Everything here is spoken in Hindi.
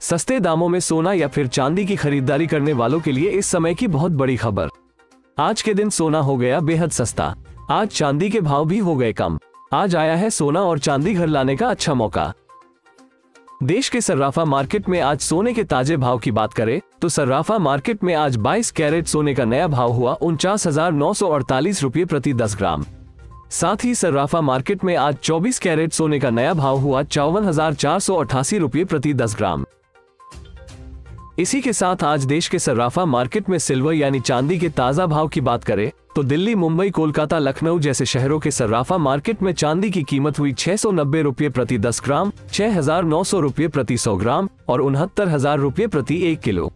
सस्ते दामों में सोना या फिर चांदी की खरीदारी करने वालों के लिए इस समय की बहुत बड़ी खबर। आज के दिन सोना हो गया बेहद सस्ता। आज चांदी के भाव भी हो गए कम। आज आया है सोना और चांदी घर लाने का अच्छा मौका। देश के सर्राफा मार्केट में आज सोने के ताजे भाव की बात करें तो सर्राफा मार्केट में आज 22 कैरेट सोने का नया भाव हुआ उनचास हज़ार नौ सौ अड़तालीस रूपए प्रति 10 ग्राम। साथ ही सर्राफा मार्केट में आज 24 कैरेट सोने का नया भाव हुआ चौवन हज़ार चार सौ अठासी रूपए प्रति 10 ग्राम। इसी के साथ आज देश के सर्राफा मार्केट में सिल्वर यानी चांदी के ताज़ा भाव की बात करें तो दिल्ली, मुंबई, कोलकाता, लखनऊ जैसे शहरों के सर्राफा मार्केट में चांदी की कीमत हुई छह सौ नब्बे रूपए प्रति 10 ग्राम, छह हज़ार नौ सौ रूपए प्रति सौ ग्राम और उनहत्तर हज़ार रूपए प्रति एक किलो।